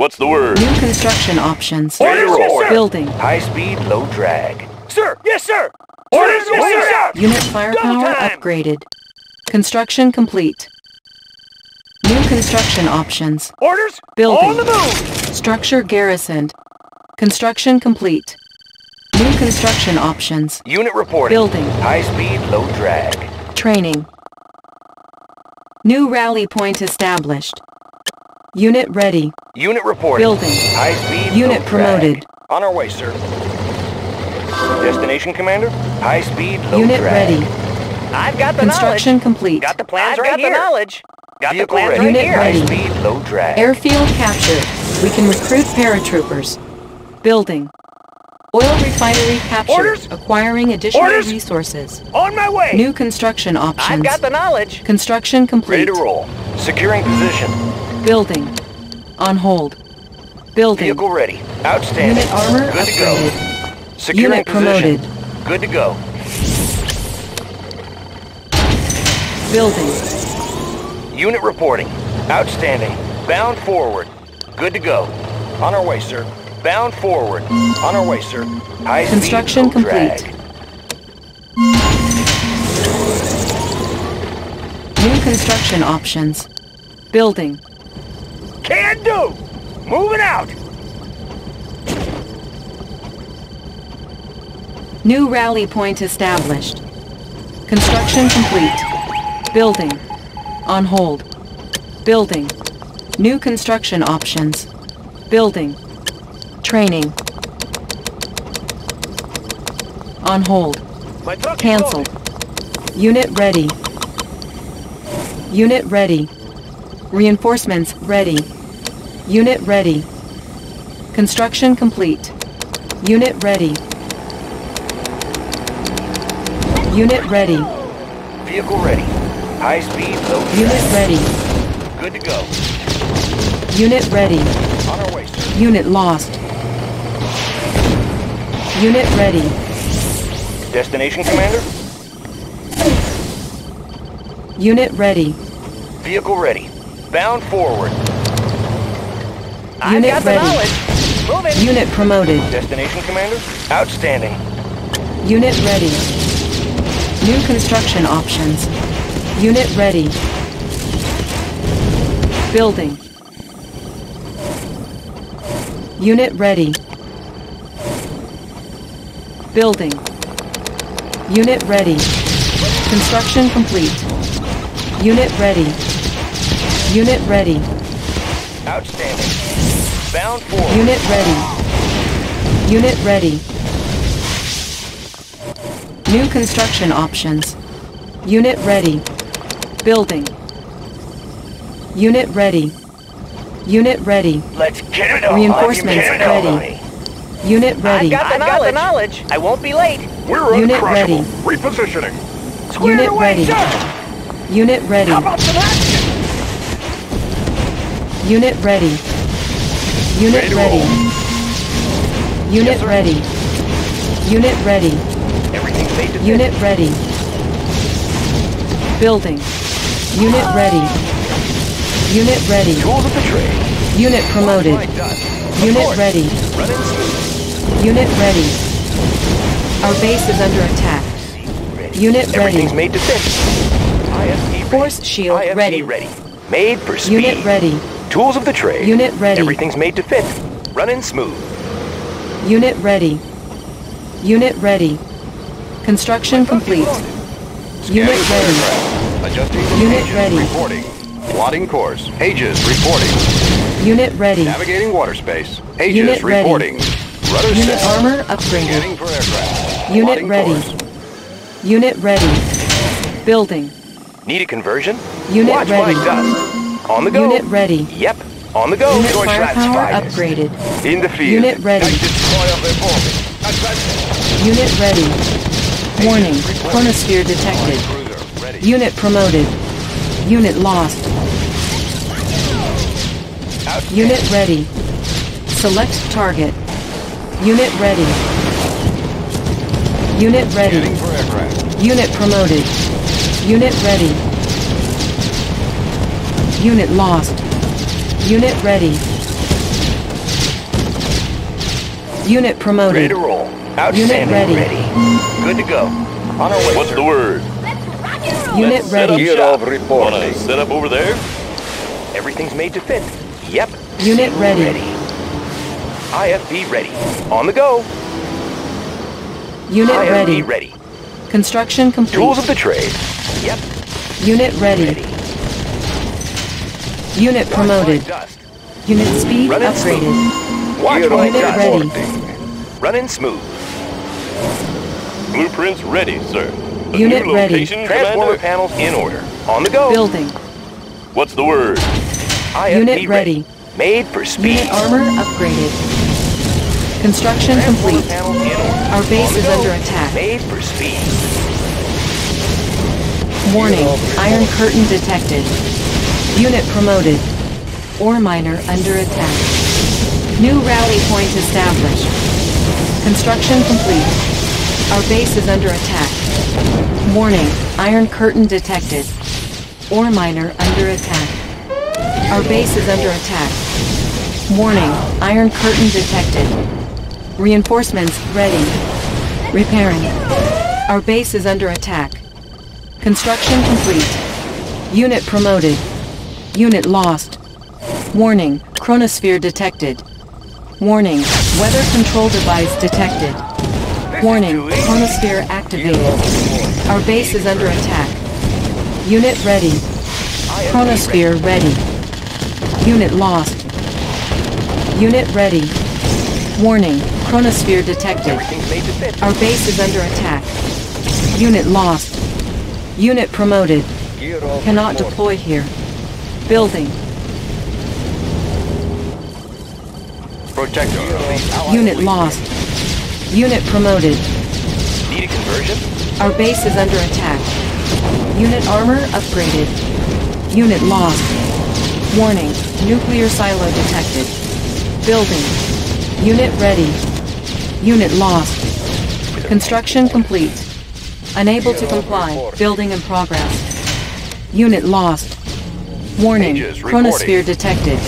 What's the word? New construction options. Orders, yes, sir. Building. High speed, low drag. Sir, yes, sir. Orders, yes, sir. Unit firepower time. upgraded. Construction complete. New construction options. Orders, Building. on the move. Structure garrisoned. Construction complete. New construction options. Unit reporting. Building. High speed, low drag. Training. New rally point established. Unit ready. Unit reporting. Building. High speed, Unit promoted. drag. On our way, sir. Destination, Commander? High speed, low Unit drag. ready. I've got the Construction knowledge. complete. Got the plans I've right got the here. knowledge. Got the plans ready. right Unit here. ready. High speed, low drag. Airfield captured. We can recruit paratroopers. Building. Oil refinery captured. Orders. Acquiring additional Orders. resources. On my way. New construction options. I've got the knowledge. Construction complete. Ready to roll. Securing position. Building. On hold. Building. Vehicle ready. Outstanding. Unit armor Good to go. upgraded. Securing Unit position. promoted. Good to go. Building. Unit reporting. Outstanding. Bound forward. Good to go. On our way, sir. Bound forward. On our way, sir. High speed, Construction low complete. drag. New construction options. Building. Can do. Moving out. New rally point established. Construction complete. Building. On hold. Building. New construction options. Building. Training. On hold. My truck is Cancelled. Unit ready. Unit ready. Reinforcements ready. Unit ready. Construction complete. Unit ready. Unit ready. Vehicle ready. High speed, low. Unit ready. Good to go. Unit ready. On our way, sir. Unit lost. Unit ready. Destination, Commander? Unit ready. Vehicle ready. Bound forward. I've Unit got the ready. knowledge. Moving. Unit promoted. Destination, Commander? Outstanding. Unit ready. New construction options. Unit ready. Building. Unit ready. Building. Unit ready. Construction complete. Unit ready. Unit ready. Outstanding. Bound forward. Unit ready. Unit ready. New construction options. Unit ready. Building. Unit ready. Unit ready. Let's get it on. Reinforcements Get it on. ready. Unit ready. I've got the knowledge. knowledge. I won't be late. We're Unit ready. Repositioning. Squared Unit away, ready. sir. Unit ready. How about some action? Unit ready. Unit Ready ready. Unit sir. ready. Unit ready. Everything's made to fit. Unit ready. Building. Unit ready. Unit ready. Tools of the trade. Unit promoted. Done. Unit Report. ready. Unit ready. Our base is under attack. Unit ready. Everything's made to fit. Force shield ready. ready. Made for speed. Unit ready. Tools of the trade. Unit ready. Everything's made to fit. Running smooth. Unit ready. Unit ready. Construction complete. Unit ready. Adjusting Unit Aegis, ready. reporting. Plotting course. Aegis reporting. Unit ready. Navigating water space. Aegis Unit ready. reporting. Rudder Unit set. armor upgraded. Scanning for aircraft. Unit Plotting ready. course. Unit ready. Building. Need a conversion? Unit Watch ready. my dust. On the go. Unit ready. Yep. On the go. Unit Deutschland's firepower upgraded. In the field. Unit ready. Unit ready. Warning. Chronosphere detected. Unit promoted. Unit lost. Unit ready. Select target. Unit ready. Unit ready. Unit promoted. Unit ready. Unit lost. Unit ready. Unit promoted. Ready promoted. to roll. Outstanding. ready. Good to go. On our way, What's sir. the word? Unit Let's set up ready. shop. Wanna set up over there? Everything's made to fit. Yep. Unit ready. IFV ready. On the go. Unit IFV ready. ready. Construction complete. Tools complete. of the trade. Yep. Unit ready. Ready. Unit promoted. Watch my dust. Unit speed Running upgraded. Watch Unit dust. ready. Running smooth. Blueprints ready, sir. The Unit ready. Transformer Commander? panels in order. On the go. Building. What's the word? IFV Unit ready. Made for speed. Unit armor upgraded. Construction complete. panels in order. Our base is under attack. Made for speed. Warning. Iron curtain detected. Unit promoted. Ore miner under attack. New rally point established. Construction complete. Our base is under attack. Warning. Iron curtain detected. Ore miner under attack. Our base is under attack. Warning. Iron curtain detected. Reinforcements ready. Repairing. Our base is under attack. Construction complete. Unit promoted. Unit lost. Warning, chronosphere detected. Warning, weather control device detected. Warning, chronosphere activated. Our base is under attack. Unit ready. Chronosphere ready. Unit lost. Unit ready. Warning, chronosphere detected. Everything's made to fit. Our base is under attack. Unit lost. Unit promoted. Cannot deploy here. Building. Protector. Unit lost. Unit promoted. Need a conversion? Our base is under attack. Unit armor upgraded. Unit lost. Warning. Nuclear silo detected. Building. Unit ready. Unit lost. Construction complete. Unable to comply. Building in progress. Unit lost. Warning. Pages reporting. Chronosphere detected.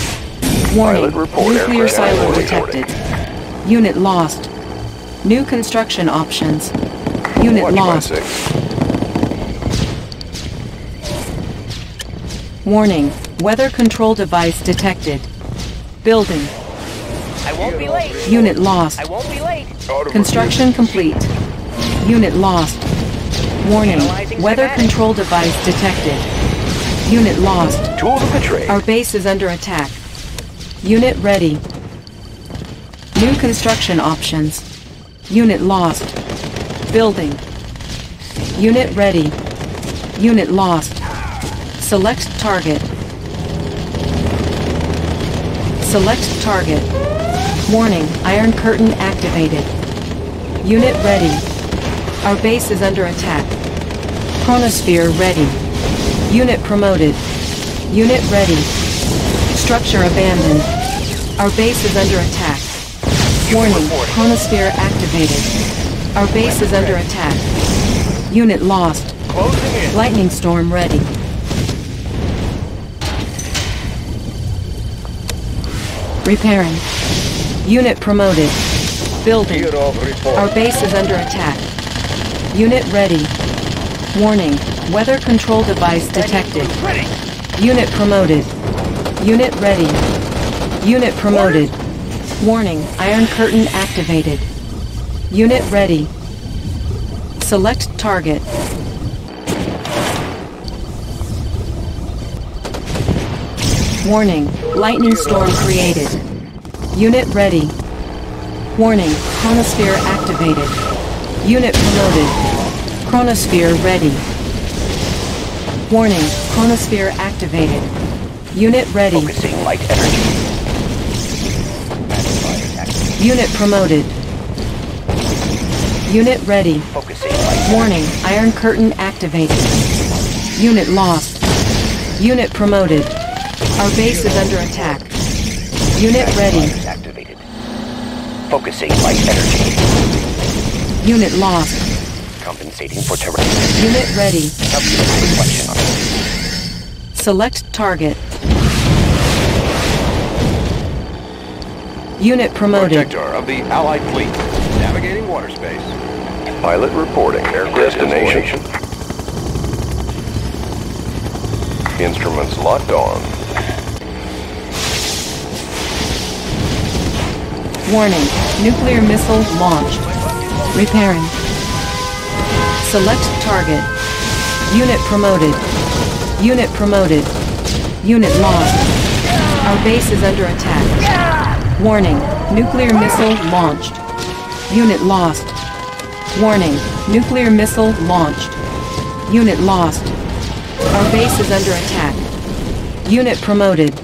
Warning. Nuclear aircraft silo reporting. detected. Unit lost. New construction options. Unit Watch lost. Warning. Weather control device detected. Building. I won't be late. Unit lost. I won't be late. Construction complete. Unit lost. Warning. Weather control device detected. Unit lost. Tools of the trade. Our base is under attack. Unit ready. New construction options. Unit lost. Building. Unit ready. Unit lost. Select target. Select target. Warning, Iron Curtain activated. Unit ready. Our base is under attack. Chronosphere ready. Unit promoted. Unit ready. Structure abandoned. Our base is under attack. Warning, chronosphere activated. Our base is under attack. Unit lost. Lightning storm ready. Repairing. Unit promoted. Building. Our base is under attack. Unit ready. Warning. Weather control device detected. Unit promoted. Unit ready. Unit promoted. Warning. Iron curtain activated. Unit ready. Select target. Warning. Lightning storm created. Unit ready. Warning. Chronosphere activated. Unit promoted. Chronosphere ready. Warning. Chronosphere activated. Unit ready. Focusing light energy. Unit promoted. Unit ready. Focusing light Warning. Iron curtain activated. Unit lost. Unit promoted. Our base is under attack. Unit ready. activated. Focusing light energy. Unit lost. Compensating for terrain. Unit ready. Calculating reflection on it. Select target. Unit promoted. Protector of the Allied fleet. Navigating water space. Pilot reporting. Aircraft destination. Instruments locked on. Warning. Nuclear missile launched. Repairing. Select target. Unit promoted. Unit promoted. Unit lost. Our base is under attack. Warning. Nuclear missile launched. Unit lost. Warning. Nuclear missile launched. Unit lost. Our base is under attack. Unit promoted.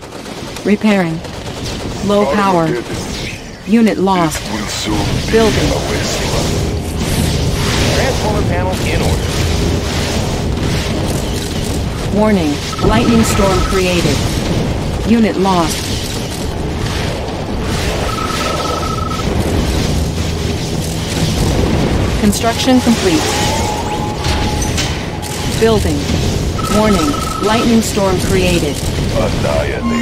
Repairing. Low power. Unit lost. Building. Transformer panels in order. Warning. Lightning storm created. Unit lost. Construction complete. Building. Warning. Lightning storm created.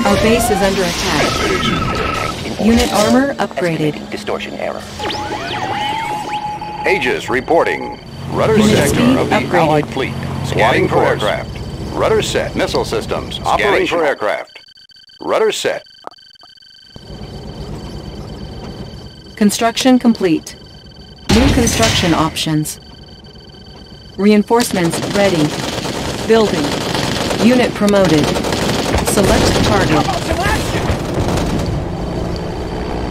Our base is under attack. Unit armor upgraded. Distortion error. Aegis reporting. Rudder Unit sector speed of the upgraded. Allied fleet. Scanning for aircraft. Rudder set. Missile systems. Operating for Operational. aircraft. Rudder set. Construction complete. New construction options. Reinforcements ready. Building. Unit promoted. Select target.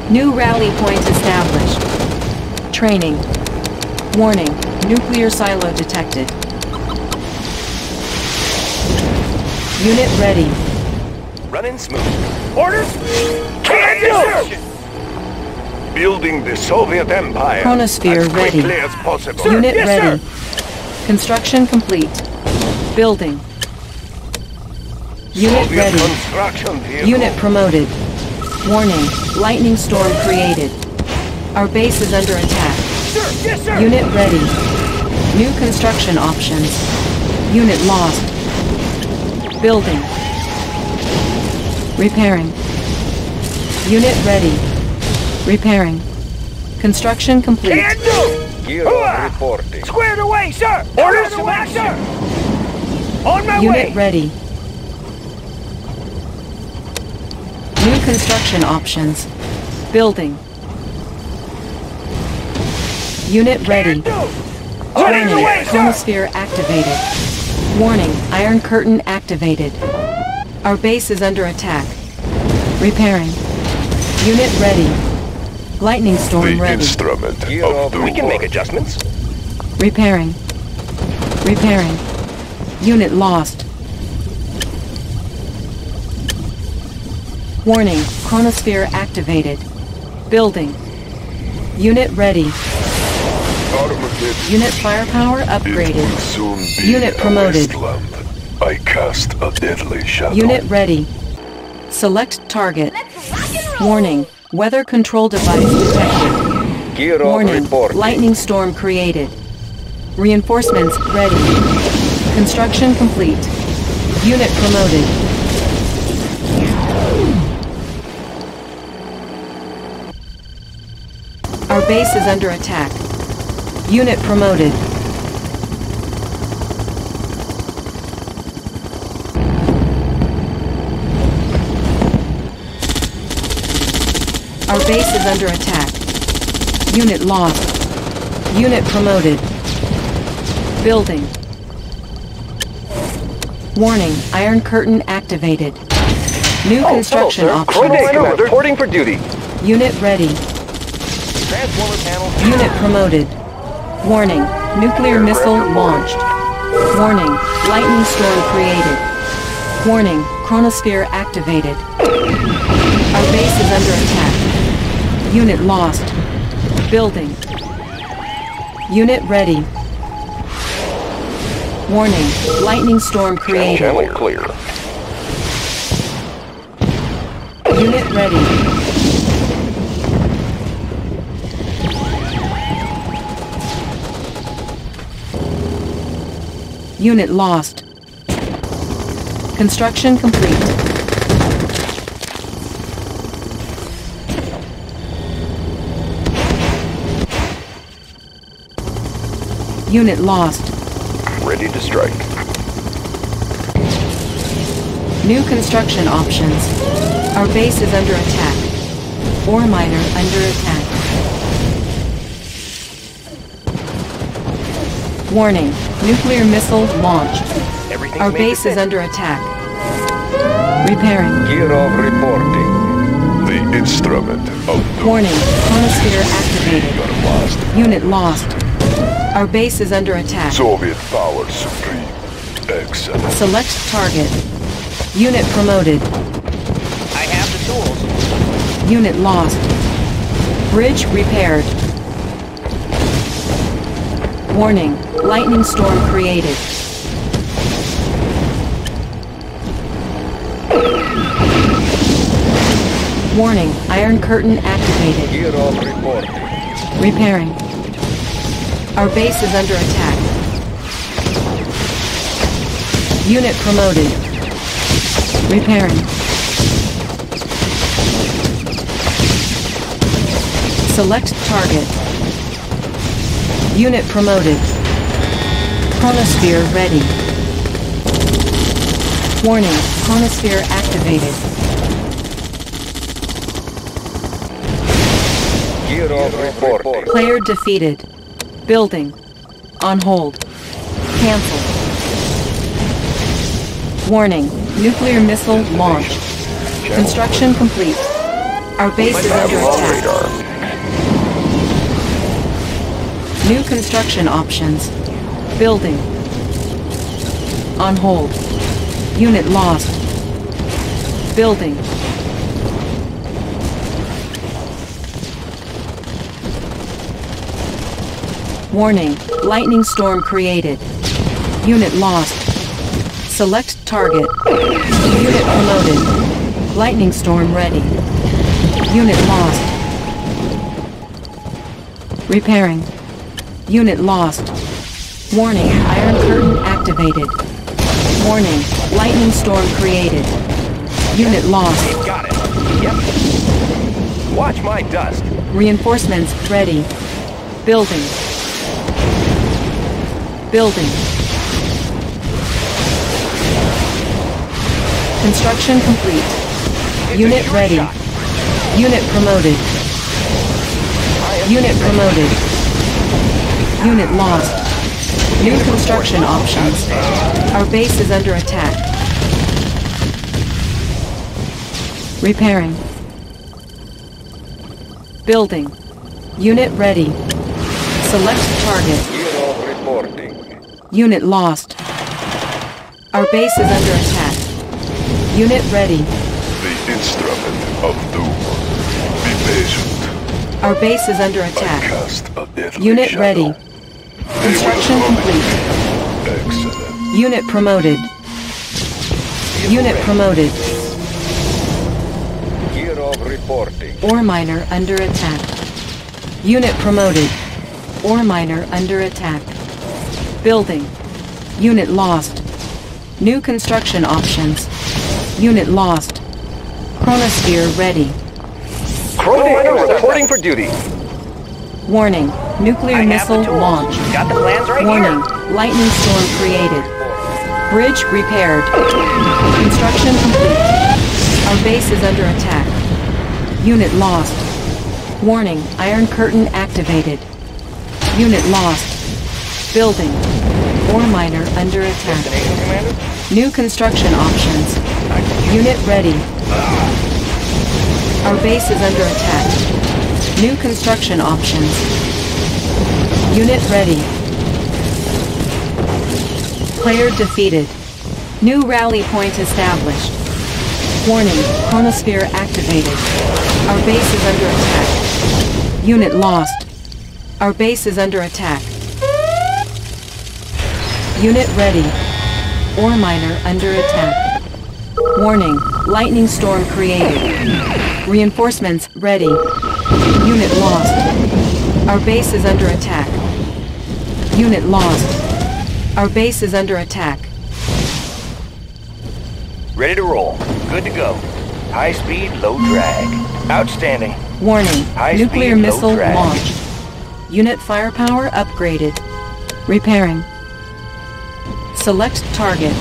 New rally point established. Training. Warning. Nuclear silo detected. Unit ready. Running smooth. Orders? Can do! Building the Soviet Empire. Chronosphere as ready. quickly as possible. Unit ready. Construction complete. Building. Unit Soviet ready. construction vehicle. Unit promoted. Warning. Lightning storm created. Our base is under attack. Sir, yes, sir. Unit ready. New construction options. Unit lost. Building. Repairing. Unit ready. Repairing. Construction complete. Can do! Gear reporting. Squared away, sir! Orders to action! On my Unit way! Unit ready. New construction options. Building. Unit ready. Can do! On Warning, the way, sir! chronosphere activated. Warning, Iron Curtain activated. Our base is under attack. Repairing. Unit ready. Lightning storm ready. instrument of the We can make adjustments. Repairing. Repairing. Unit lost. Warning, chronosphere activated. Building. Unit ready. Armageddon. Unit firepower It upgraded. will soon be Unit promoted. wasteland. I cast a deadly shadow. Unit ready. Select target. Warning, weather control device detected. Gear Warning, reporting. lightning storm created. Reinforcements ready. Construction complete. Unit promoted. Our base is under attack. Unit promoted. Our base is under attack. Unit lost. Unit promoted. Building. Warning, Iron Curtain activated. New oh, construction options. reporting for duty. Unit ready. Transformer panels. Unit promoted. Warning, nuclear missile launched. Warning, lightning storm created. Warning, chronosphere activated. Our base is under attack. Unit lost. Building. Unit ready. Warning, lightning storm created. Channel clear. Unit ready. Unit lost. Construction complete. Unit lost. Ready to strike. New construction options. Our base is under attack. Ore miner under attack. Warning. Nuclear missile launched. Everything's Our base is under attack. Repairing. Kirov reporting. The instrument of doom. Warning. Chronosphere activated. You're lost. Unit lost. Our base is under attack. Soviet power supreme. Excellent. Select target. Unit promoted. I have the tools. Unit lost. Bridge repaired. Warning. Lightning storm created. Warning. Iron curtain activated. Kirov reporting. Repairing. Our base is under attack. Unit promoted. Repairing. Select target. Unit promoted. Chronosphere ready. Warning. Chronosphere activated. Kirov reporting. Player defeated. Building. On hold. Cancel. Warning. Nuclear missile launched. Construction complete. Our base is under attack. New construction options. Building. On hold. Unit lost. Building. Warning. Lightning storm created. Unit lost. Select target. Unit promoted. Lightning storm ready. Unit lost. Repairing. Unit lost. Warning, Iron Curtain activated. Warning, Lightning Storm created. Unit lost. Got it. Yep. Watch my dust. Reinforcements ready. Building. Building. Construction complete. It's Unit ready. shot. Unit promoted. Unit promoted. Unit lost. New construction options. Our base is under attack. Repairing. Building. Unit ready. Select target. Unit lost. Our base is under attack. Unit ready. The instrument of doom. Be patient. Our base is under attack. Unit shadow. ready. They Construction complete. Excellent. Unit promoted. Unit promoted. Kirov reporting. Ore miner under attack. Unit promoted. Ore miner under attack. Building. Unit lost. New construction options. Unit lost. Chronosphere ready. Chrono reporting for duty. Warning. Nuclear I missile launched. Got the plans right Warning. here. Lightning storm created. Bridge repaired. Construction complete. Our base is under attack. Unit lost. Warning. Iron curtain activated. Unit lost. Building. Ore miner under attack. New construction options. Unit ready. Our base is under attack. New construction options. Unit ready. Player defeated. New rally point established. Warning, chronosphere activated. Our base is under attack. Unit lost. Our base is under attack. Unit ready. Ore miner under attack. Warning, lightning storm created. Reinforcements ready. Unit lost. Our base is under attack. Unit lost. Our base is under attack. Ready to roll. Good to go. High speed, low drag. Outstanding. Warning, High nuclear speed, low missile launched. Unit firepower upgraded. Repairing. Select target.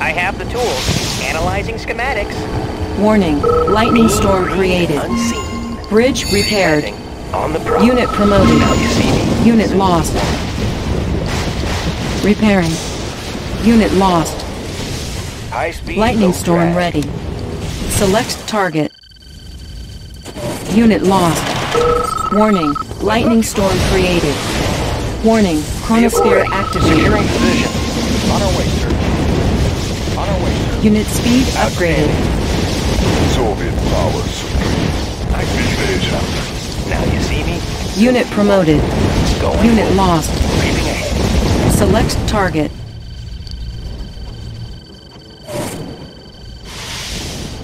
I have the tools. Analyzing schematics. Warning. Lightning storm created. Bridge repaired. On the. Unit promoted. Now you see me. Unit lost. Repairing. Unit lost. High speed. Lightning storm drag. ready. Select target. Unit lost. Warning. Lightning storm created. Warning. Chronosphere activated. On our way, sir. On our way, sir. Unit speed upgraded. Soviet power supreme. Invasion. Now you see me. Unit promoted. Going. Unit lost. Select target.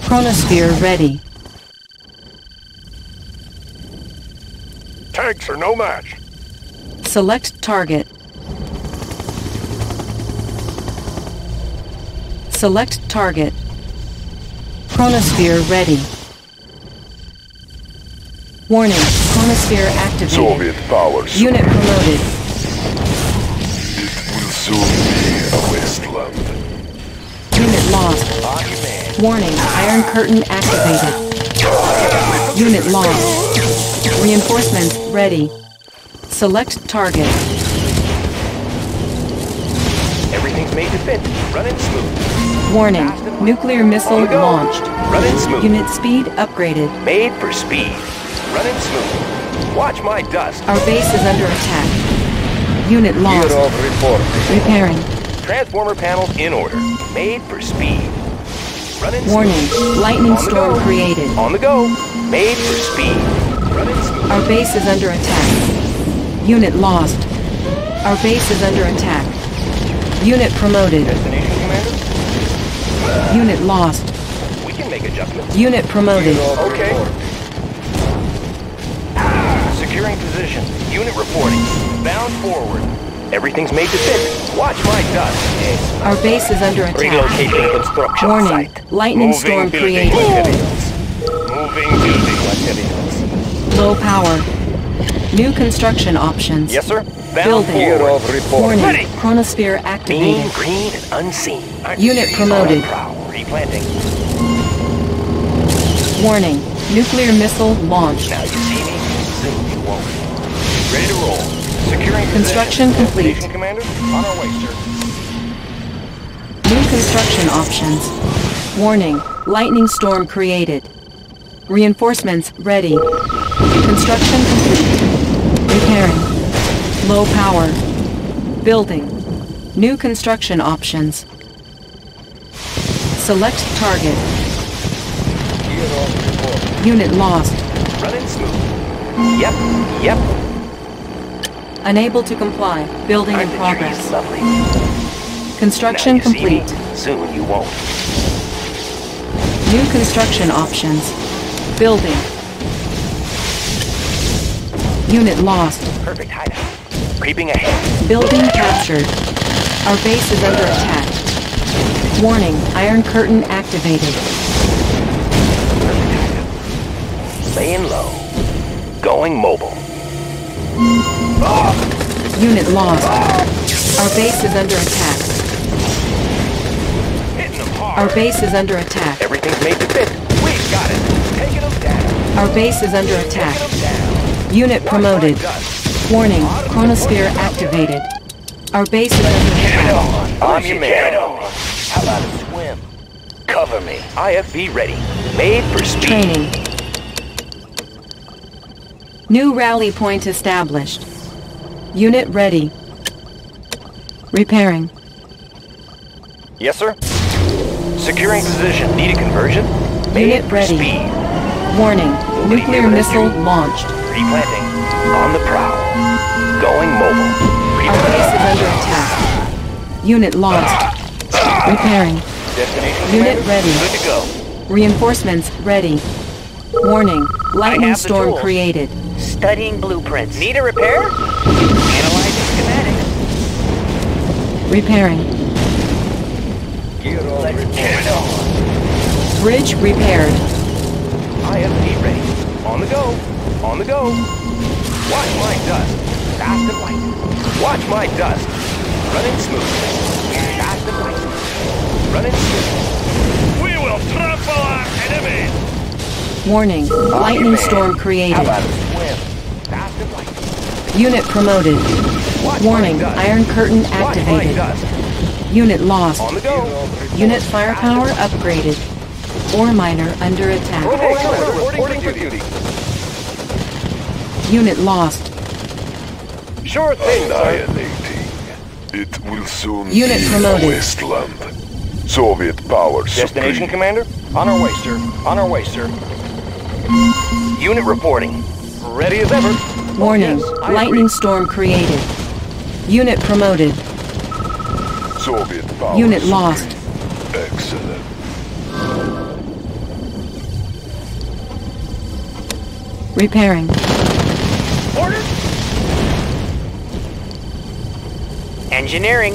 Chronosphere ready. Tanks are no match. Select target. Select target. Chronosphere ready. Warning. Chronosphere activated. Soviet power supreme. Unit promoted. It will soon be a wasteland. Unit lost. Warning. Iron curtain activated. Unit lost. Reinforcements ready. Select target. Everything's made to fit. Running smooth. Warning. Nuclear missile On the go. launched. Running smooth. Unit speed upgraded. Made for speed. Running smooth. Watch my dust. Our base is under attack. Unit lost. report. Repairing. Transformer panels in order. Made for speed. Running Warning. smooth. Lightning On storm go. created. On the go. Made for speed. Running smooth. Our base is under attack. Unit lost. Our base is under attack. Unit promoted. Destination, Commander? Unit lost. We can make adjustments. Unit promoted. Okay. Securing position. Unit reporting. Bound forward. Everything's made to fit. Watch my dust. Our base is under attack. Relocating construction Warning. site. Lightning Moving storm created. materials. Moving building materials. Low power. New construction options. Yes, sir. Bound Building. forward. Warning. Ready. Chronosphere Mean, activated. green, and unseen. Unit promoted. Replanting. Warning. Nuclear missile launched. Now you see me. Soon you won't. Ready to roll. Securing Construction position. complete. Destination, Commander. On our way, sir. New construction options. Warning. Lightning storm created. Reinforcements ready. Construction complete. Repairing. Low power. Building. New construction options. Select target. Unit lost. Running smooth. Yep, yep. Unable to comply. Building in Aren't trees progress. lovely? Construction Now you see me. complete. Soon you won't. New construction options. Building. Unit lost. Perfect hideout. Creeping ahead. Building captured. Our base is under attack. Warning, Iron Curtain activated. Laying low. Going mobile. Unit lost. Our base is under attack. Hitting them hard. Our base is under attack. Everything's made to fit. We got it. Taking them down. Our base is under attack. Taking them down. Unit promoted. Warning, Chronosphere activated. Our base is under attack. I'm your man. How about a swim? Cover me. IFV ready. Made for speed. Training. New rally point established. Unit ready. Repairing. Yes, sir. Securing position. Need a conversion? Made Unit for ready. speed. Warning, Nobody nuclear missile you. launched. Replanting. On the prowl. Going mobile. Our base is under attack. Unit lost. Repairing. Destination Unit ready. Good to go. Reinforcements ready. Warning, lightning storm created. Studying blueprints. Need a repair? Analyzing schematics. Repairing. Let's get it on. Bridge repaired. IFV ready. On the go. On the go. Watch my dust. Fast and light. Watch my dust. Running smooth. Fast and light. Running smooth. We will trample our enemies! Warning, lightning storm created. Unit promoted. Watch Warning. Iron Curtain activated. Unit lost. On the go. Unit firepower upgraded. Ore miner under attack. Okay, Commander, reporting for duty. Unit lost. Sure thing, sir. Annihilating. It will soon Unit be promoted. a wasteland. Soviet power Destination, supreme. Commander? On our way, sir. On our way, sir. Unit reporting. Ready as ever. Warning, Yes, lightning agree. storm created. Unit promoted. Soviet power Unit lost. Excellent. Repairing. Order. Engineering.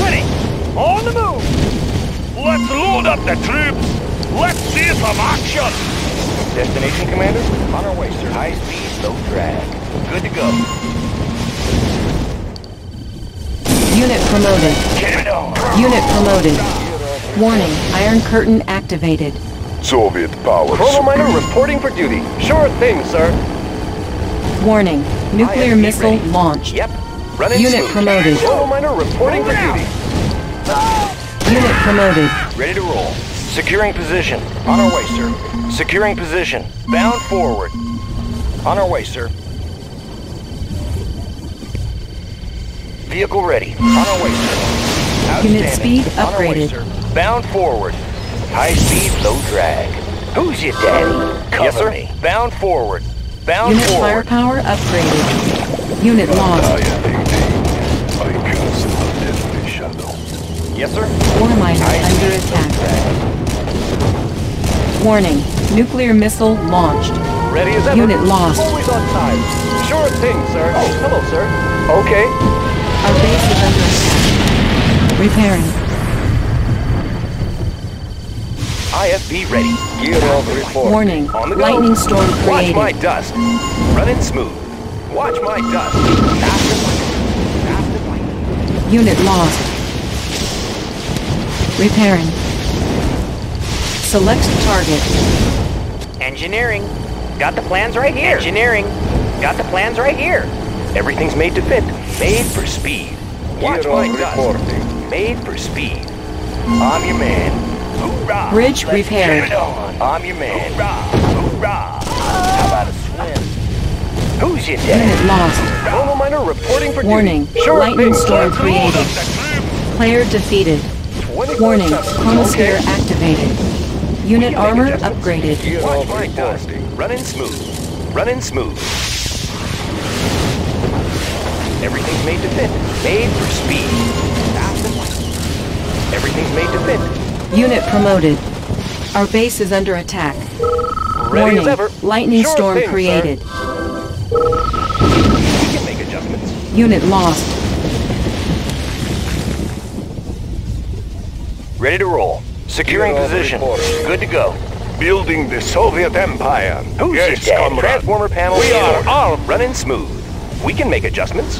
Ready! On the move! Let's load up the troops! Let's see some action! Destination, Commander? On our way, sir. High speed, low drag. Good to go. Unit promoted. Get it on. Unit promoted. Warning, Iron Curtain activated. Soviet power Chrono Miner reporting for duty. Sure thing, sir. Warning, nuclear missile ready. launched. Yep. Running Unit smooth. promoted. Chrono Miner reporting for duty. Unit promoted. Ready to roll. Securing position. On our way, sir. Securing position. Bound forward. On our way, sir. Vehicle ready. On our way, sir. Unit Outstanding. speed On our way, upgraded. sir. Bound forward. High speed, low drag. Who's your daddy? Cover yes, sir. me. Bound forward. Bound Unit forward. firepower upgraded. Unit lost. Annihilating. I cast a. Yes, sir. Ore miner High under speed, low attack. Warning, nuclear missile launched. Ready as ever. Unit lost. Always on time. Sure thing, sir. Oh, hello, sir. Okay. Our base is under attack. Repairing. IFV ready. Gear over report. Warning, On the go. lightning storm created. Watch my dust. Running smooth. Watch my dust. Fast and light. Fast. Unit lost. Repairing. Select target. Engineering. Got the plans right here. Engineering. Got the plans right here. Everything's made to fit. Made for speed. Watch Gear my on reporting. Made for speed. I'm your man. Hoorah! Bridge Let's repaired. It on. I'm your man. Hoorah! Hoorah! How about a swim? Who's your Unit lost. Chrono Miner reporting for Warning, duty. Sure lightning storm created. Player defeated. Warning, seven. chronosphere Okay. activated. Unit armor upgraded. Watch my dust. Running smooth. Running smooth. Everything's made to fit. Made for speed. Everything's made to fit. Unit promoted. Our base is under attack. Ready Warning, lightning Sure storm thing, created. We can make adjustments. Unit lost. Ready to roll. Securing position. Good to go. Building the Soviet Empire. Who's yes, your dad? comrade. Transformer panel. We are order. all running smooth. We can make adjustments.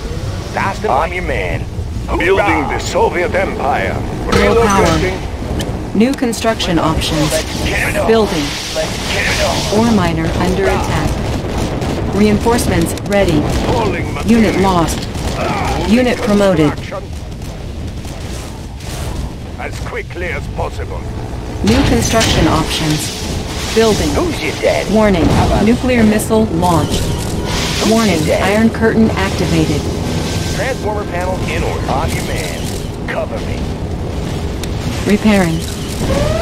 Fast and I'm your man. building Hoorah! the Soviet Empire. Low power. Relocating. New construction options. Get it on. Building. Let's get it. Ore miner under attack. Reinforcements ready. Unit material. lost. Ah, Unit promoted. As quickly as possible. New construction options. Building. Who's your daddy? Warning, nuclear missile launched. Warning, Iron Curtain activated. Transformer panel in order. Your man. Cover me. Repairing.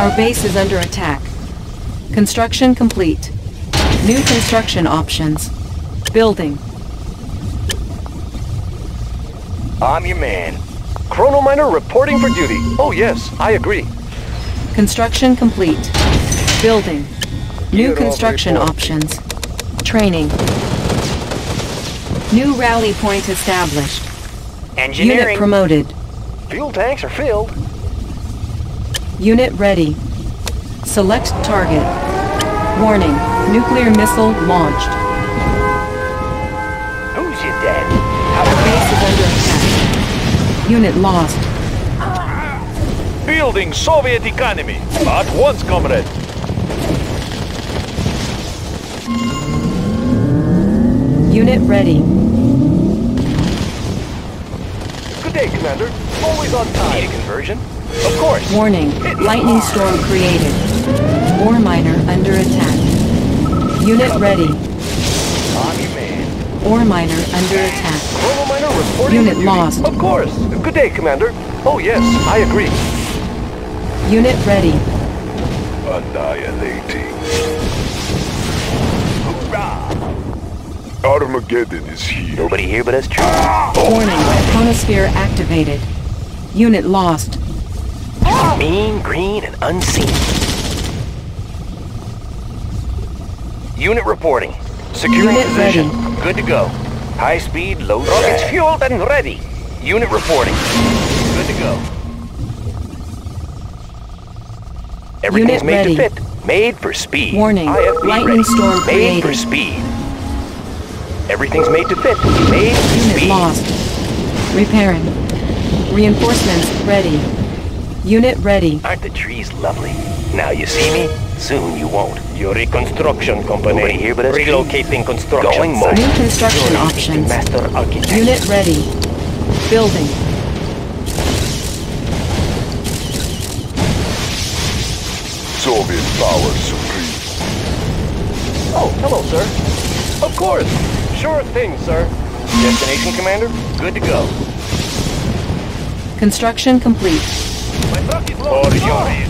Our base is under attack. Construction complete. New construction options. Building. I'm your man. Chrono Miner reporting for duty. Oh yes, I agree. Construction complete. Building. New construction options. Training. New rally point established. Engineering. Unit promoted. Fuel tanks are filled. Unit ready. Select target. Warning. Nuclear missile launched. Unit lost. Building Soviet economy. At once, comrade. Unit ready. Good day, Commander. Always on time. Need conversion? Of course. Warning. Lightning storm created. Ore miner under attack. Unit ready. I'm man. Ore miner under attack. Chrono miner reporting Unit for duty. lost. Of course. Good day, Commander. Oh, yes, I agree. Unit ready. Annihilating. Hoorah! Armageddon is here. Nobody here but us true. Warning. Chronosphere activated. Unit lost. Mean, green, and unseen. Unit reporting. Securing Unit position. ready. Good to go. High speed, low Rockets fueled and ready. Unit reporting. Good to go. Everything's Unit made ready. to fit. Made for speed. Warning. IFV Lightning ready. storm Made for speed. Everything's made to fit. Made for Unit speed. lost. Repairing. Reinforcements ready. Unit ready. Aren't the trees lovely? Now you see me, soon you won't. Your reconstruction company. Nobody here but us. Relocating construction. Going mobile. New construction options. Master architect. Unit ready. Building. Soviet power supreme. Oh, hello, sir. Of course. Sure thing, sir. Destination, Commander? Good to go. Construction complete. My truck is loaded.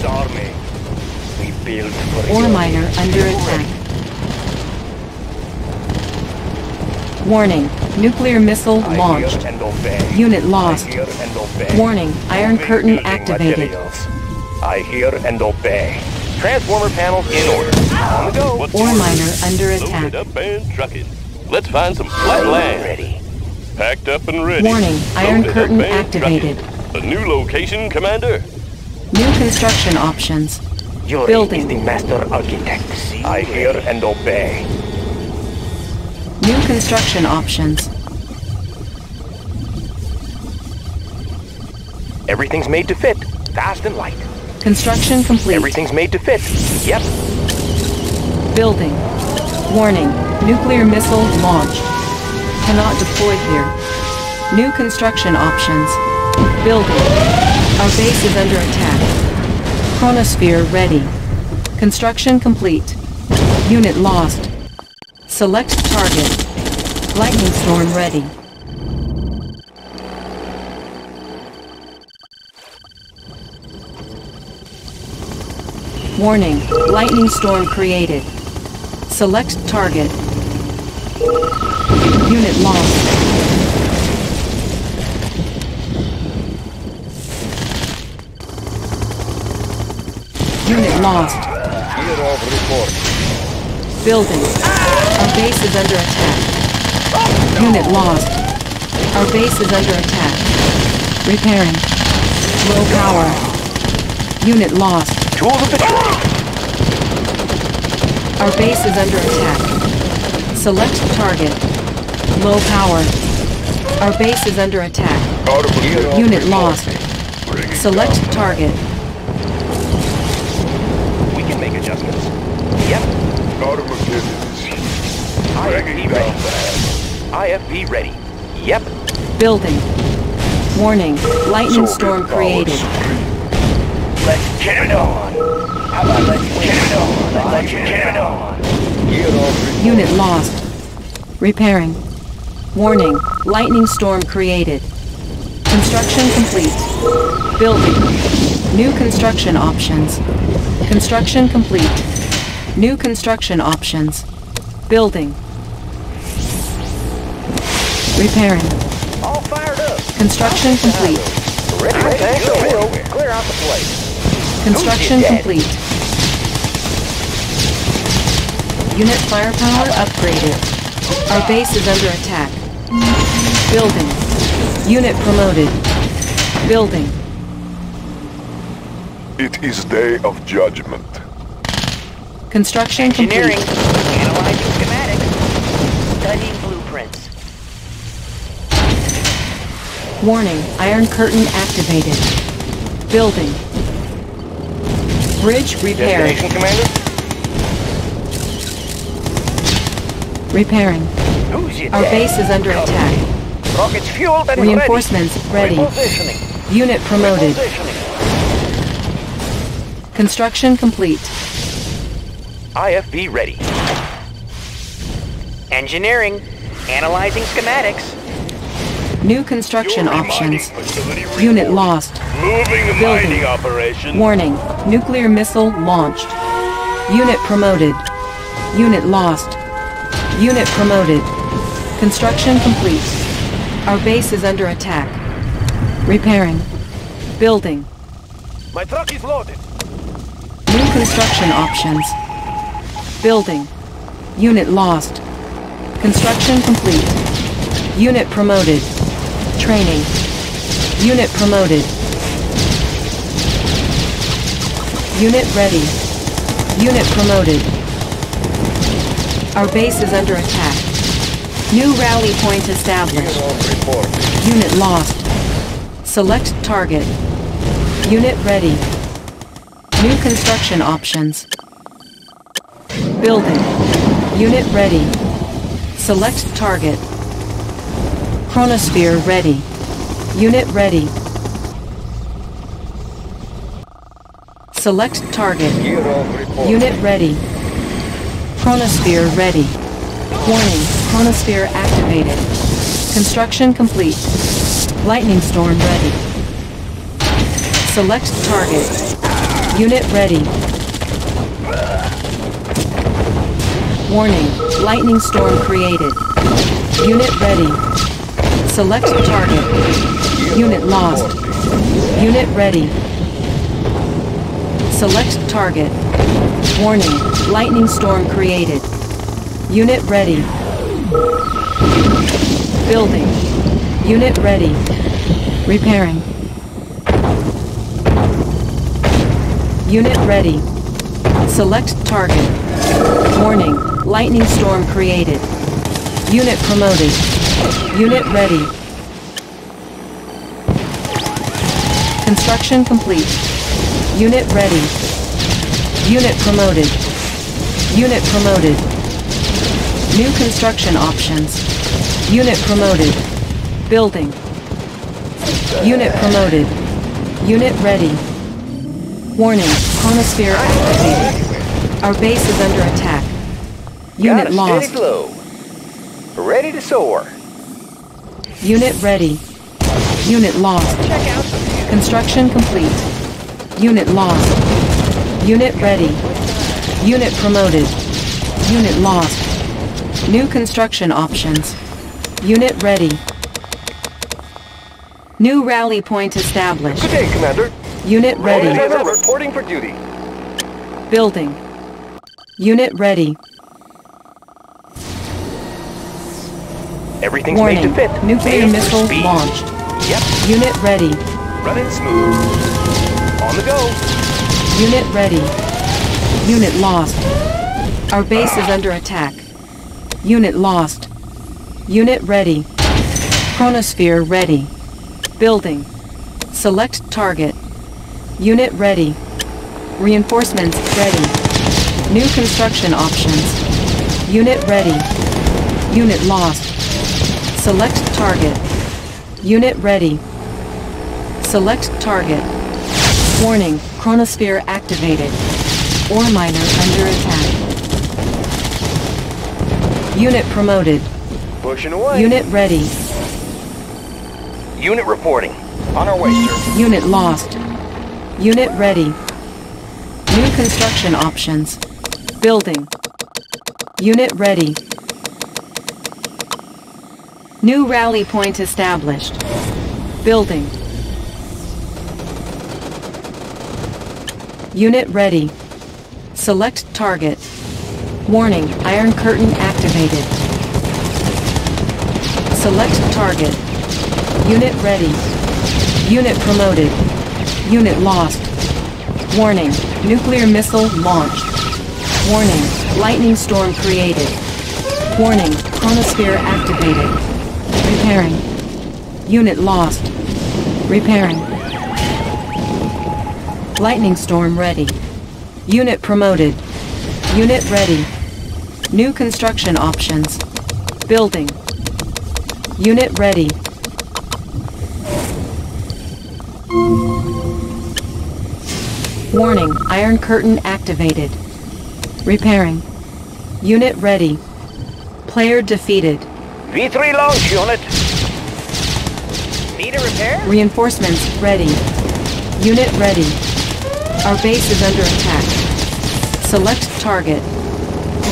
For your army. We build for Ore miner under attack. Warning. Nuclear missile I launched. and obey. Unit lost. I hear and obey. Warning. Iron Moving curtain activated. materials. I hear and obey. Transformer panels in order. On the go. Ore miner under Loaded attack. up and trucking. Let's find some flat land. Ready. Packed up and ready. Warning, iron Loaded up curtain activated. A new location, Commander. New construction options. Yuri Building. is the master architect. I hear and obey. New construction options. Everything's made to fit. Fast and light. Construction complete. Everything's made to fit. Yep. Building. Warning. Nuclear missile launched. Cannot deploy here. New construction options. Building. Our base is under attack. Chronosphere ready. Construction complete. Unit lost. Select target. Lightning storm ready. Warning. Lightning storm created. Select target. Unit lost. Unit lost. Of report. Building. Our base is under attack. Unit lost. Our base is under attack. Repairing. Low power. Unit lost. Our base is under attack. Select target. Low power. Our base is under attack. Unit lost. Select target. Is here. IFV ready. IFV ready. Yep. Building. Warning. Lightning storm created. Let's get it on. How about let's get it on? Let's get it on. Unit lost. Repairing. Warning. Lightning storm created. Construction complete. Building. New construction options. Construction complete. New construction options. Building. Repairing. All fired up. Construction complete. Ready to tank the hill. Clear out the place. Construction Who's your daddy? complete. Unit firepower upgraded. Our base is under attack. Building. Unit promoted. Building. It is day of judgment. Construction Engineering. complete. Analyzing schematics. Studying blueprints. Warning, Iron Curtain activated. Building. Bridge repaired. Destination, Commander? Repairing. Our there? base is under attack. Rockets fueled and Reinforcements ready. ready. Unit promoted. Construction complete. IFV ready. Engineering. Analyzing schematics. New construction options. Unit lost. Moving Building. mining operation. Warning, nuclear missile launched. Unit promoted. Unit lost. Unit promoted. Construction complete. Our base is under attack. Repairing. Building. My truck is loaded. New construction options. Building. Unit lost. Construction complete. Unit promoted. Training. Unit promoted. Unit ready. Unit promoted. Our base is under attack. New rally point established. Unit lost. Select target. Unit ready. New construction options. Building. Unit ready. Select target. Chronosphere ready. Unit ready. Select target. Unit ready. Chronosphere ready. Warning, chronosphere activated. Construction complete. Lightning storm ready. Select target. Unit ready. Warning, lightning storm created. Unit ready. Select target. Unit lost. Unit ready. Select target. Warning, lightning storm created. Unit ready. Building. Unit ready. Repairing. Unit ready. Select target. Warning, lightning storm created. Unit promoted. Unit ready. Construction complete. Unit ready. Unit promoted. Unit promoted. New construction options. Unit promoted. Building. Unit promoted. Unit ready. Warning, chronosphere activated. Our base is under attack. Unit Got a lost. steady flow. Ready to soar. Unit ready. Unit lost. Construction complete. Unit lost. Unit ready. Unit promoted. Unit lost. New construction options. Unit ready. New rally point established. Good day, Commander. Unit ready. Commander reporting for duty. Building. Unit ready. Everything's Warning. made to fit. Nuclear for missile launched. Yep, Unit ready. running smooth. On the go. Unit ready. Unit lost. Our base is under attack. Unit lost. Unit ready. Chronosphere ready. Building. Select target. Unit ready. Reinforcements ready. New construction options. Unit ready. Unit lost. Select target. Unit ready. Select target. Warning, chronosphere activated. Ore miner under attack. Unit promoted. Pushing away. Unit ready. Unit reporting. On our way, sir. Unit lost. Unit ready. New construction options. Building. Unit ready. New rally point established. Building. Unit ready. Select target. Warning, Iron Curtain activated. Select target. Unit ready. Unit promoted. Unit lost. Warning, nuclear missile launched. Warning, lightning storm created. Warning, chronosphere activated. Repairing. Unit lost. Repairing. Lightning storm ready. Unit promoted. Unit ready. New construction options. Building. Unit ready. Warning, Iron Curtain activated. Repairing. Unit ready. Player defeated. V3 launch unit. Repair? Reinforcements ready. Unit ready. Our base is under attack. Select target.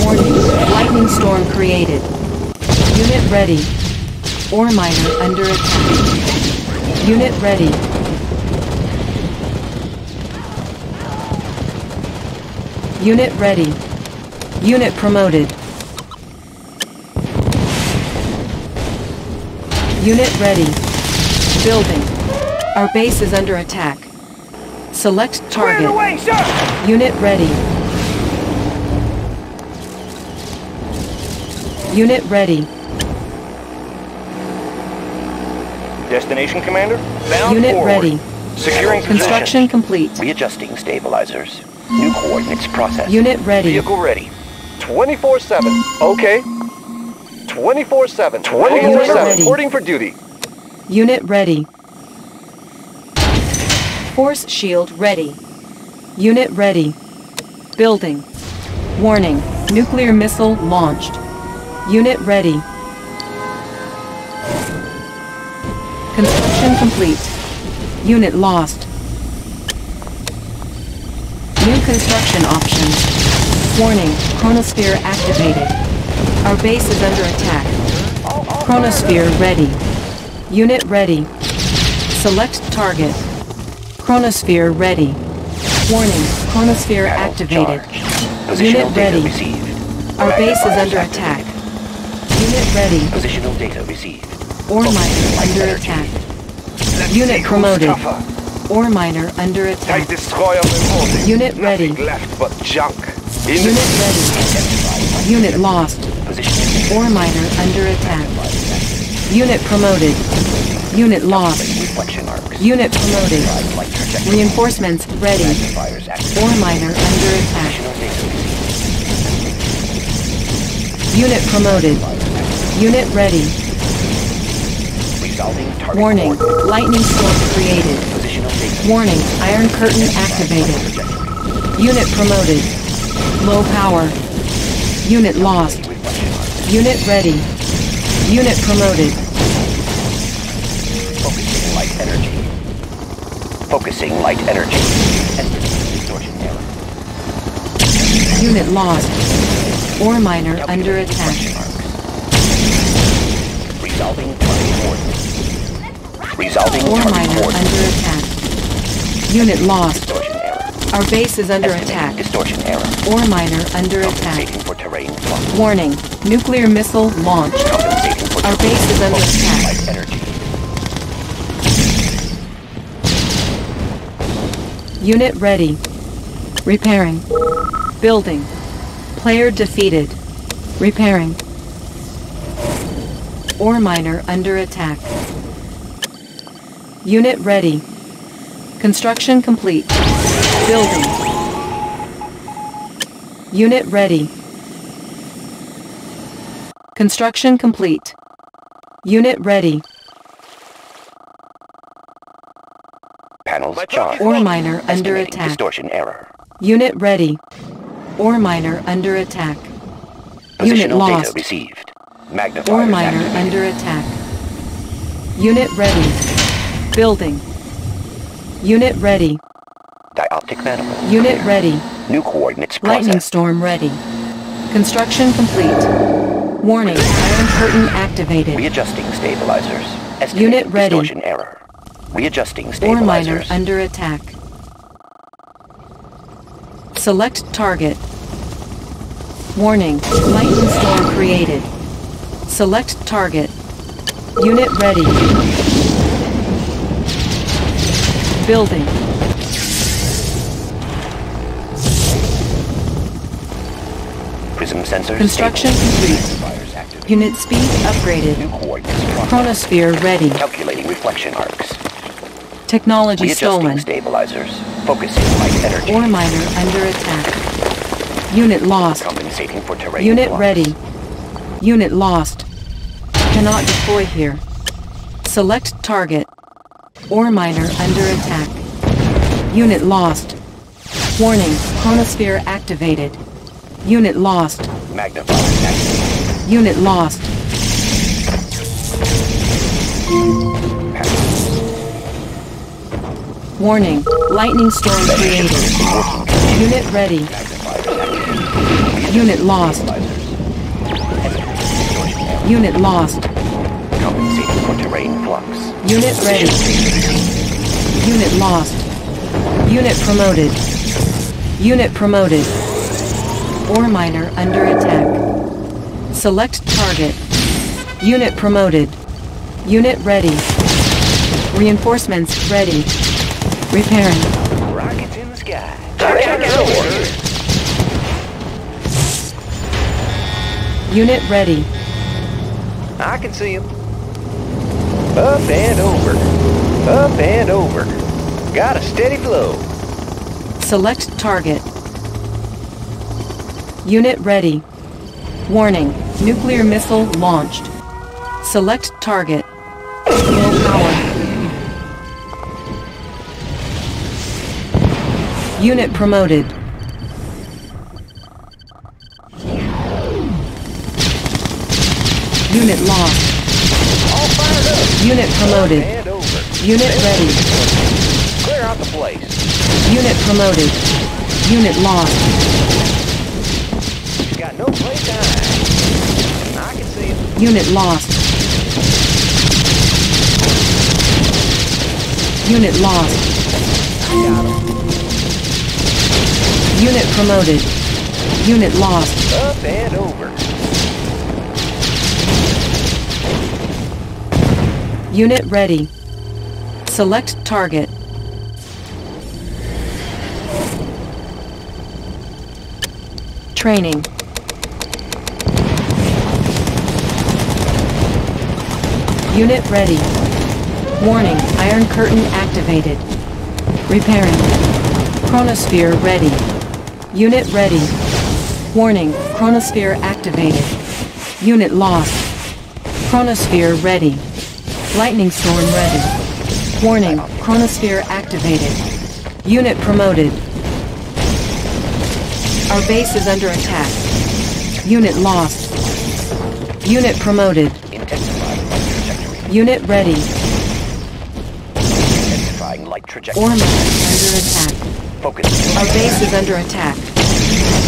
Warning, lightning storm created. Unit ready. Ore miner under attack. Unit ready. Unit ready. Unit promoted. Unit ready. Building. Our base is under attack. Select target. way, sir! Unit ready. Unit ready. Destination, Commander? Bound Unit forward. ready. Securing Construction complete. Readjusting stabilizers. New coordinates processed. Unit ready. Vehicle ready. 24-7. Okay. 24-7. 24/7. 24-7. Reporting for duty. Unit ready. Force shield ready. Unit ready. Building. Warning. Nuclear missile launched. Unit ready. Construction complete. Unit lost. New construction options. Warning. Chronosphere activated. Our base is under attack. Chronosphere ready. Unit ready. Select target. Chronosphere ready. Warning. Chronosphere activated. Unit ready. received. Our base is under attack. Unit ready. Positional data received. Ore miner under attack. Unit promoted. Ore miner under attack. Unit ready. left but junk. Unit ready. Unit lost. Ore miner under attack. Unit promoted. Unit lost. Unit promoted. Reinforcements ready. Ore miner under attack. Unit promoted. Unit ready. Warning. Lightning storm created. Warning. Iron curtain activated. Unit promoted. Low power. Unit lost. Unit ready. Unit promoted. Focusing light energy. Focusing light energy. Distortion error. Unit lost. Ore miner under attack. Resolving target. Resolving Ore miner coordinates. under attack. Unit lost. Distortion error. Our base is under Estimating attack. distortion error. Ore miner under attack. For terrain. Warning. Nuclear missile launched. Our base is under attack. Unit ready. Repairing. Building. Player defeated. Repairing. Ore miner under attack. Unit ready. Construction complete. Building. Unit ready. Construction complete. Unit ready. Panels charged. Ore miner under attack. Distortion error. Unit ready. Ore miner under attack. Unit Positional data received. Magnifiers Ore miner activated. under attack. Unit ready. Building. Unit ready. Dioptic manifold. Unit clear. ready. New coordinates Lightning storm ready. Construction complete. Warning, iron curtain activated. Readjusting stabilizers. Estimating Unit ready. Distortion error. Readjusting Ore miner under attack. Select target. Warning, lightning storm created. Select target. Unit ready. Building. Prism sensors. Construction complete. Unit speed upgraded. Chronosphere ready. Calculating reflection arcs. Technology Readjusting stolen. stabilizers. Focusing light energy. Ore miner under attack. Unit lost. Compensating for terrain. Unit flux. ready. Unit lost. Cannot deploy here. Select target. Ore miner under attack. Unit lost. Warning, chronosphere activated. Unit lost. Magnifier active. Unit lost. Warning, lightning storm created. Unit ready. Unit lost. Unit lost. Compensating for terrain flux. Unit ready. Unit lost. Unit promoted. Unit promoted. Ore miner under attack. Select target. Unit promoted. Unit ready. Reinforcements ready. Repairing. Rockets in the sky. Unit ready. I can see him. Up and over. Up and over. Got a steady flow. Select target. Unit ready. Warning, nuclear missile launched. Select target. No power. Unit promoted. Unit lost. All fired up. Unit promoted. Over. Unit ready. Clear out the place. Unit promoted. Unit lost. Unit lost. Unit lost. Unit promoted. Unit lost. Up and over. Unit ready. Select target. Training. Unit ready. Warning, Iron Curtain activated. Repairing. Chronosphere ready. Unit ready. Warning, Chronosphere activated. Unit lost. Chronosphere ready. Lightning storm ready. Warning, Chronosphere activated. Unit promoted. Our base is under attack. Unit lost. Unit promoted. Intensifying light trajectory. Unit ready. Intensifying light trajectory. Ore miner under attack. Focus. Our base is under attack.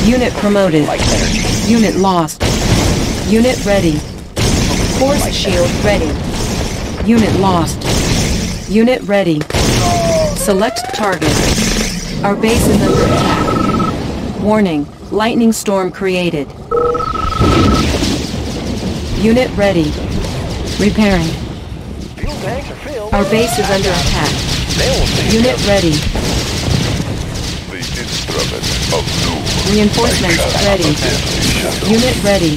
Unit promoted. Unit lost. Unit ready. Force shield ready. Unit lost. Unit ready. Select target. Our base is under attack. Warning. Lightning storm created. Unit ready. Repairing. Our base is under attack. Unit ready. The instrument of doom. Reinforcements ready. Unit ready.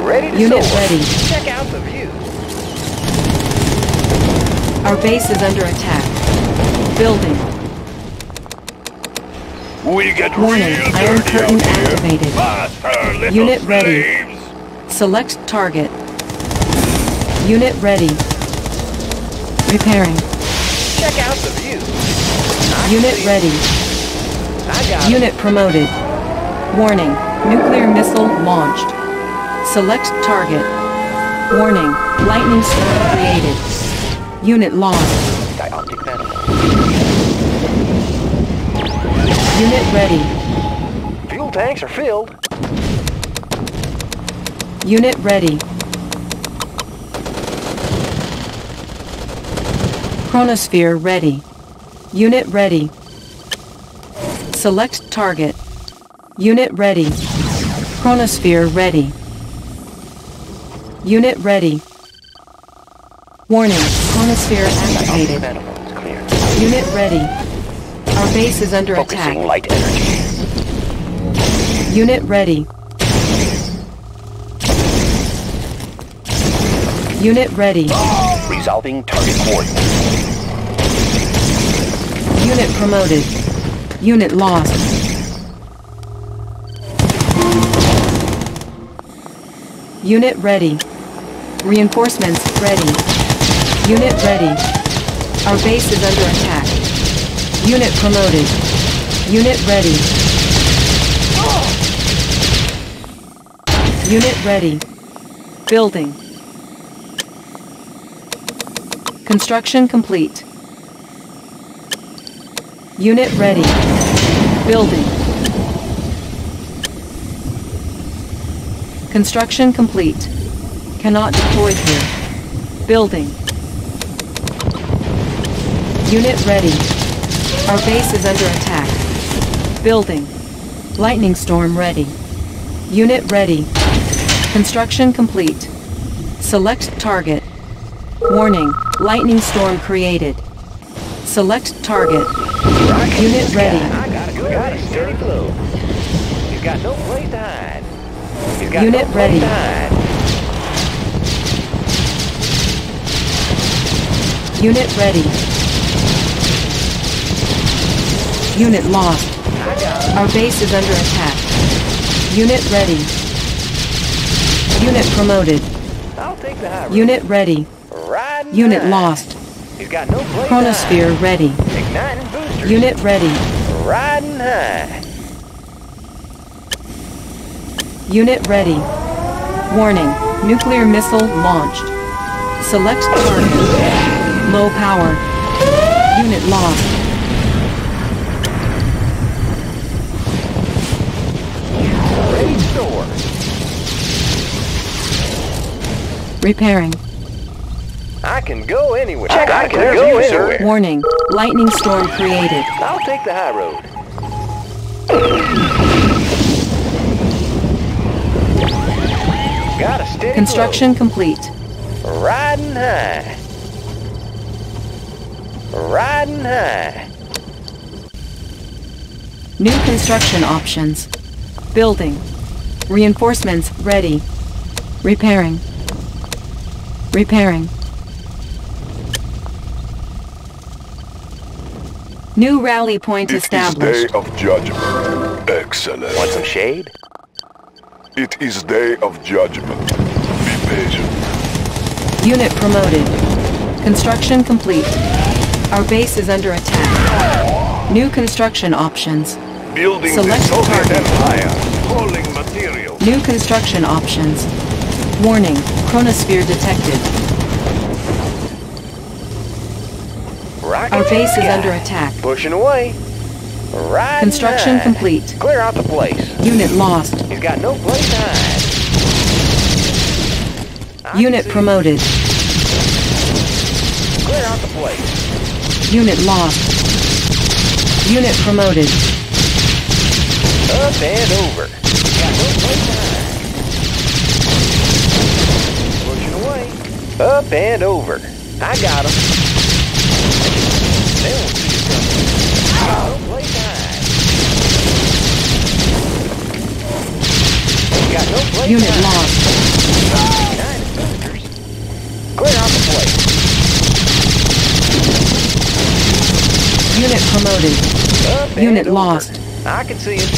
Ready to Unit soar. ready. Check out the view. Our base is under attack. Building. We get Warning, Iron Curtain activated. Unit ready. Select target. Unit ready. Repairing. Check out the view. Unit ready. I got it. Unit promoted. Warning, nuclear missile launched. Select target. Warning, lightning storm created. Unit lost. Unit ready. Fuel tanks are filled. Unit ready. Chronosphere ready. Unit ready. Select target. Unit ready. Chronosphere ready. Unit ready. Warning, chronosphere activated. Unit ready. Our base is under Focusing attack. light energy. Unit ready. Unit ready. Resolving target coordinates. Unit promoted. Unit lost. Unit ready. Reinforcements ready. Unit ready. Our base is under attack. Unit promoted. Unit ready. Unit ready. Building. Construction complete. Unit ready. Building. Construction complete. Cannot deploy here. Building. Unit ready. Our base is under attack. Building. Lightning storm ready. Unit ready. Construction complete. Select target. Warning. Lightning storm created. Select target. Unit ready. I got a good got a steady flow. He's got no place to hide. He's got Unit no ready. to hide. Unit ready. Unit lost. Our base is under attack. Unit ready. Unit promoted. I'll take the high. Unit ready. Unit lost. He's got no Chronosphere ready. hide. Igniting boosters. Unit ready. Riding high. Unit ready. Warning. Nuclear missile launched. Select target. Low power. Unit lost. Ready store. Repairing. I can go anywhere. Check I out can their go view, sir. anywhere. Warning. Lightning storm created. I'll take the high road. Got a steady Construction complete. Riding high. Riding high. New construction options. Building. Reinforcements ready. Repairing. Repairing. New rally point established. It is day of judgment. Excellent. Want some shade? It is day of judgment. Be patient. Unit promoted. Construction complete. Our base is under attack. New construction options. Building Select the Soviet target. Empire. Hauling material. New construction options. Warning. Chronosphere detected. Rocket Our base is under attack. Pushing away. Riding Construction high. complete. Clear out the place. Unit lost. He's got no place to hide. Unit promoted. Clear out the place. Unit lost. Unit promoted. Up and over. Got no place to hide. Pushing away. Up and over. I got him. Unit lost. Clear out the place. Unit promoted. Up Unit lost. I can see him.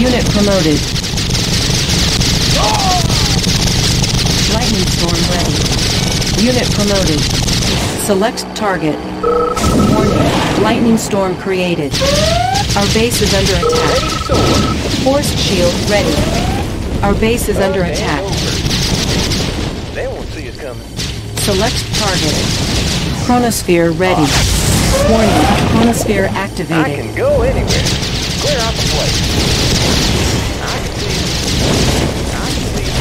Unit promoted. Lightning storm ready. Unit promoted. Select target. Warning. Lightning storm created. Our base is under attack. Ready to soar. Force shield ready. Our base is under attack. They won't see us coming. Select target. Chronosphere ready. Warning. Chronosphere activated. I can go anywhere. Clear out the place. I can see it. I can see it.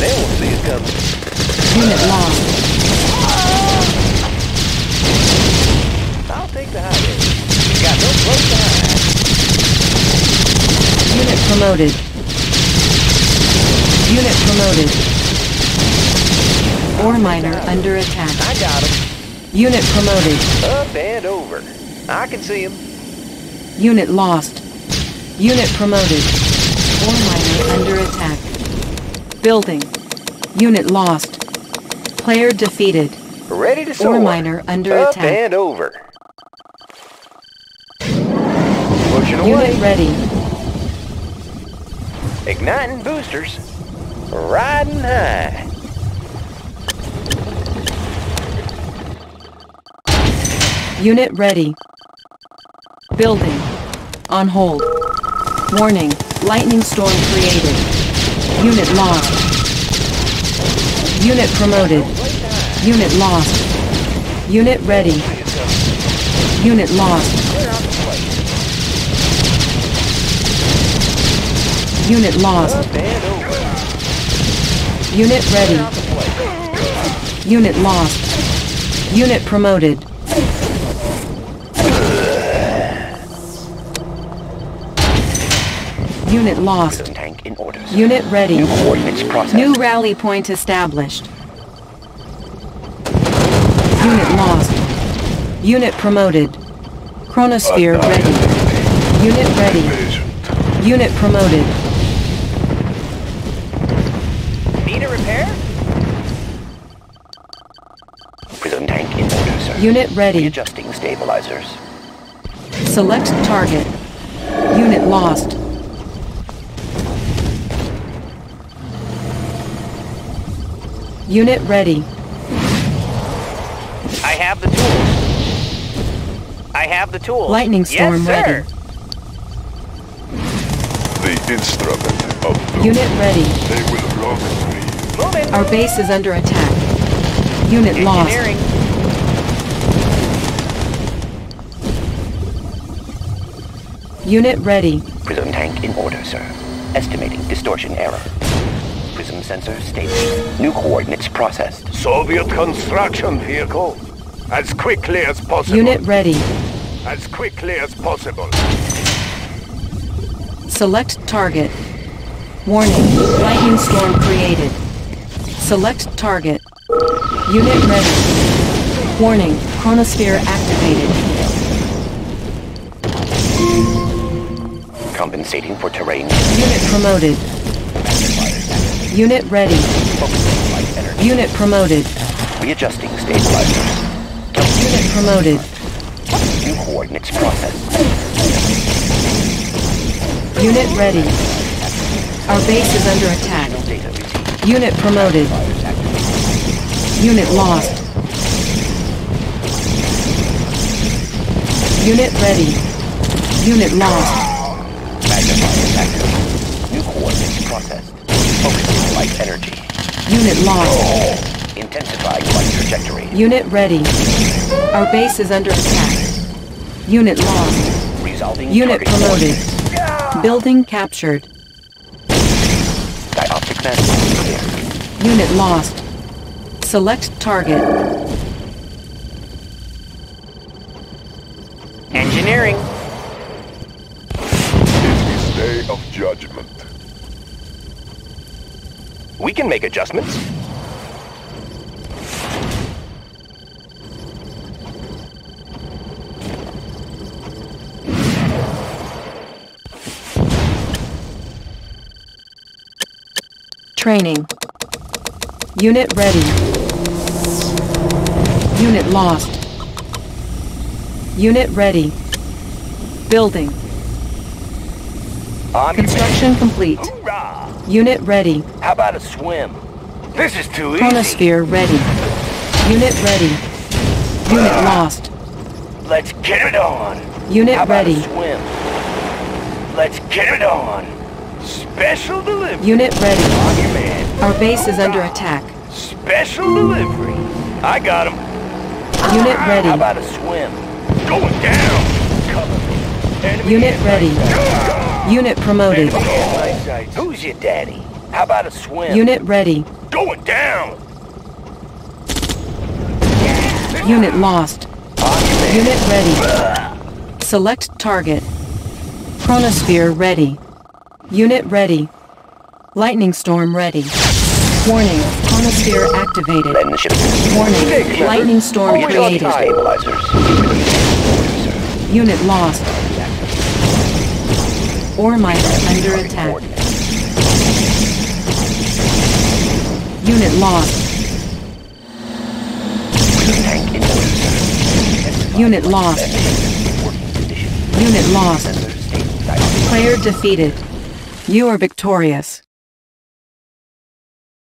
They won't see us coming. Unit lost. Promoted. Unit promoted. Ore miner under attack. I got him. Unit promoted. Up and over. I can see him. Unit lost. Unit promoted. Ore miner under attack. Building. Unit lost. Player defeated. Ready to soar. Ore miner under Up attack. and over. Pushing away. Unit ready. Igniting boosters. Riding high. Unit ready. Building. On hold. Warning. Lightning storm created. Unit lost. Unit promoted. Unit lost. Unit ready. Unit lost. Unit lost. Up and over. Unit ready. Off the plate. Unit lost. Unit promoted. Unit lost. Tank in Unit ready. New coordinates processed. New rally point established. Unit lost. Unit promoted. Chronosphere ready. Unit ready. Unit promoted. Unit ready. Readjusting stabilizers. Select target. Unit lost. Unit ready. I have the tools. I have the tools. Lightning storm yes, sir. ready. The instrument of doom. Unit ready. They will run free. Our base is under attack. Unit lost. Unit ready. Prism tank in order, sir. Estimating distortion error. Prism sensor stable. New coordinates processed. Soviet construction vehicle. As quickly as possible. Unit ready. As quickly as possible. Select target. Warning. Lightning storm created. Select target. Unit ready. Warning. Chronosphere activated. Compensating for terrain. Unit promoted. Unit ready. Focusing light energy. Unit promoted. Readjusting stabilizers. Unit promoted. New coordinates processed. Unit ready. Our base is under attack. No data received. Unit promoted. Unit lost. Unit ready. Unit lost. Processed. Focusing light energy. Unit lost. Intensifying light trajectory. Unit ready. Our base is under attack. Unit lost. Resolving Unit promoted. coordinates. Building captured. Dioptic manifold clear. Unit lost. Select target. Engineering. It is day of judgment. We can make adjustments. Training. Unit ready. Unit lost. Unit ready. Building. On Construction complete. Unit ready. How about a swim? This is too easy. Chronosphere ready. Unit ready. Unit lost. Let's get it on. Unit How about ready. a swim? Let's get it on. Special delivery. Unit ready. On. Our base is under attack. Special delivery. I got him. Unit ready. How about a swim? Going down. Cover me. Enemy Unit ready. Unit promoted. Sights. In my sights. Who's your daddy? How about a swim? Unit ready. Going down. Unit lost. Unit ready. Select target. Chronosphere ready. Unit ready. Lightning storm ready. Warning. Chronosphere activated. Then the ship. Warning. Lightning storm created. stabilizers. Unit lost. Ore miner under attack. Unit lost. Unit lost. Unit lost. Player defeated. You are victorious.